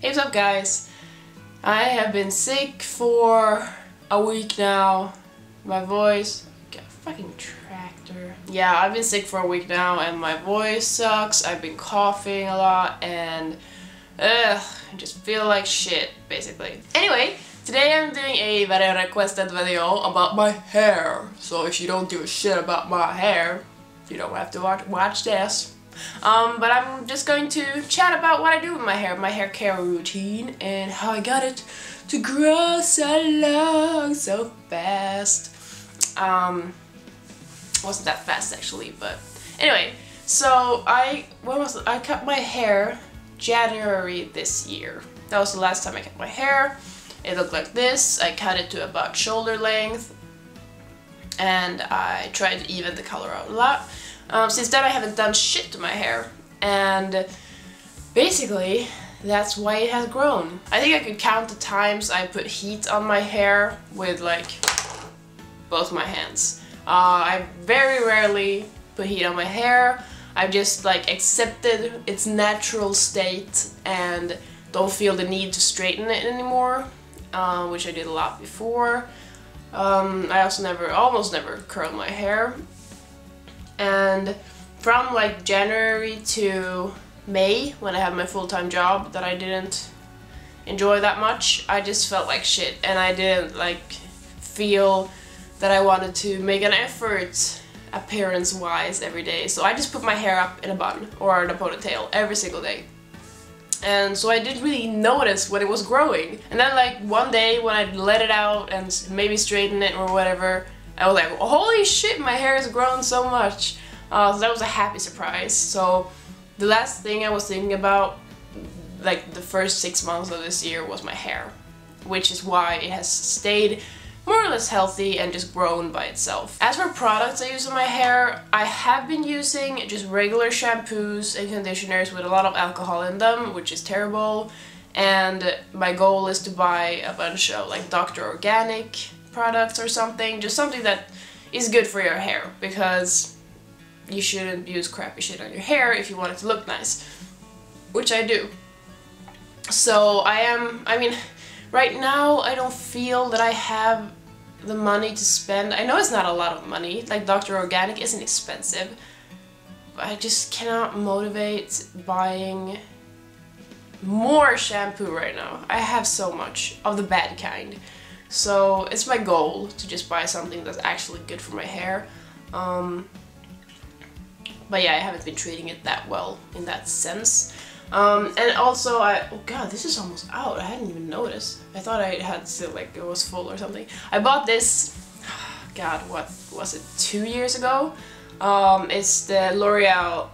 Hey, what's up guys? I have been sick for a week now. My voice... Got a fucking tractor. Yeah, I've been sick for a week now and my voice sucks. I've been coughing a lot and... Ugh, I just feel like shit, basically. Anyway, today I'm doing a very requested video about my hair. So if you don't a shit about my hair, you don't have to watch, watch this. Um, but I'm just going to chat about what I do with my hair, my hair care routine, and how I got it to grow so long, so fast. Um, wasn't that fast actually, but anyway. So I, when was? I cut my hair January this year. That was the last time I cut my hair. It looked like this. I cut it to about shoulder length, and I tried to even the color out a lot. Um, since then I haven't done shit to my hair and basically that's why it has grown. I think I could count the times I put heat on my hair with like both my hands. Uh, I very rarely put heat on my hair. I've just like accepted its natural state and don't feel the need to straighten it anymore, uh, which I did a lot before. Um, I also never, almost never curl my hair and from like January to May when I had my full-time job that I didn't enjoy that much I just felt like shit. And I didn't like feel that I wanted to make an effort appearance wise every day. So I just put my hair up in a bun or in a ponytail every single day. And so I didn't really notice when it was growing. And then like one day when I let it out and maybe straighten it or whatever I was like, holy shit, my hair has grown so much. Uh, so that was a happy surprise. So the last thing I was thinking about, like the first six months of this year, was my hair. Which is why it has stayed more or less healthy and just grown by itself. As for products I use on my hair, I have been using just regular shampoos and conditioners with a lot of alcohol in them, which is terrible. And my goal is to buy a bunch of like Dr. Organic products or something, just something that is good for your hair because you shouldn't use crappy shit on your hair if you want it to look nice, which I do. So I am, I mean, right now I don't feel that I have the money to spend. I know it's not a lot of money, like Dr. Organic isn't expensive, but I just cannot motivate buying more shampoo right now. I have so much of the bad kind. So it's my goal to just buy something that's actually good for my hair. Um, but yeah, I haven't been treating it that well in that sense. Um, and also, I oh god, this is almost out. I hadn't even noticed. I thought I had still like it was full or something. I bought this. God, what was it? Two years ago. Um, it's the L'Oreal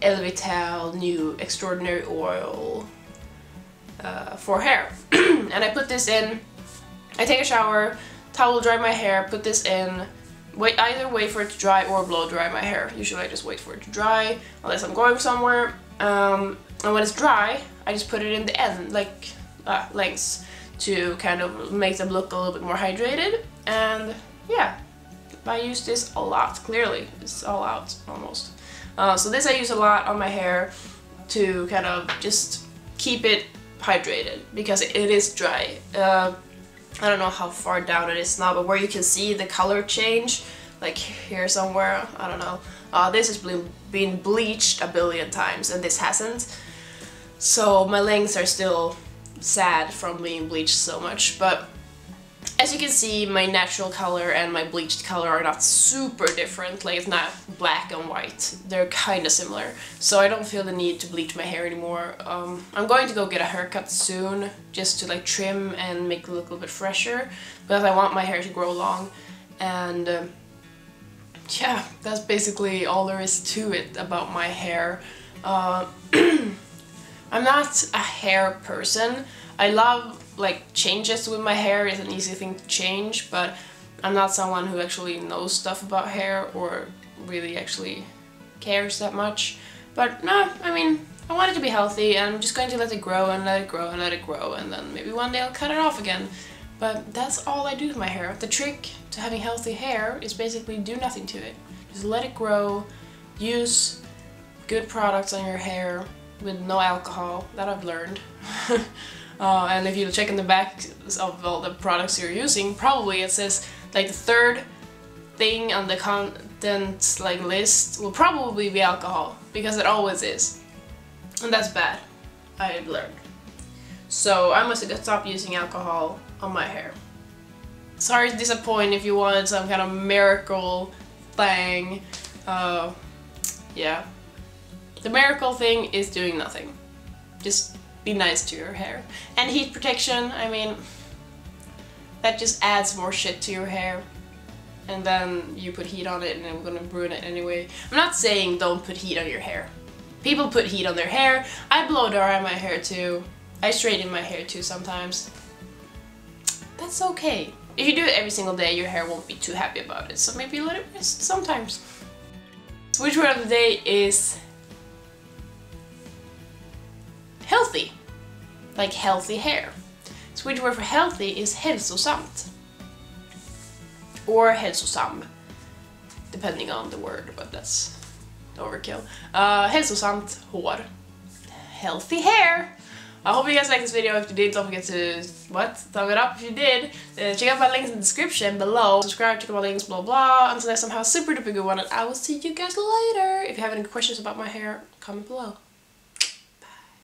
Elvital New Extraordinary Oil uh, for hair, and I put this in I take a shower, towel dry my hair, put this in, wait either wait for it to dry or blow dry my hair. Usually I just wait for it to dry unless I'm going somewhere. Um, and when it's dry, I just put it in the end, like uh, lengths, to kind of make them look a little bit more hydrated. And yeah, I use this a lot, clearly. It's all out, almost. Uh, so this I use a lot on my hair to kind of just keep it hydrated because it is dry. Uh, I don't know how far down it is now, but where you can see the color change, like here somewhere, I don't know. Uh, this has been bleached a billion times and this hasn't. So my lengths are still sad from being bleached so much, but as you can see, my natural color and my bleached color are not super different, like it's not black and white. They're kinda similar. So I don't feel the need to bleach my hair anymore. Um, I'm going to go get a haircut soon, just to like trim and make it look a little bit fresher, because I want my hair to grow long. And uh, yeah, that's basically all there is to it about my hair. Uh, I'm not a hair person. I love like changes with my hair is an easy thing to change, but I'm not someone who actually knows stuff about hair or really actually cares that much. But no, I mean, I want it to be healthy and I'm just going to let it grow and let it grow and let it grow and then maybe one day I'll cut it off again. But that's all I do with my hair. The trick to having healthy hair is basically do nothing to it. Just let it grow, use good products on your hair, with no alcohol. That I've learned. uh, and if you check in the back of all the products you're using, probably it says like the third thing on the content like list will probably be alcohol because it always is, and that's bad. I've learned. So I must stop using alcohol on my hair. Sorry to disappoint if you wanted some kind of miracle thing. Uh, yeah. The miracle thing is doing nothing. Just be nice to your hair. And heat protection, I mean, that just adds more shit to your hair. And then you put heat on it and I'm gonna ruin it anyway. I'm not saying don't put heat on your hair. People put heat on their hair. I blow dry my hair too. I straighten my hair too sometimes. That's okay. If you do it every single day, your hair won't be too happy about it, so maybe let it rest sometimes. Swedish word of the day is healthy. Like healthy hair. Swedish word for healthy is hälsosamt. Or hälsosam. Depending on the word, but that's overkill. Uh, hälsosamt hår. Healthy hair. I hope you guys liked this video. If you did, don't forget to, what? Thumb it up if you did. Uh, check out my links in the description below. Subscribe, check out my links, blah blah. Until next time, have a super duper good one, and I will see you guys later. If you have any questions about my hair, comment below.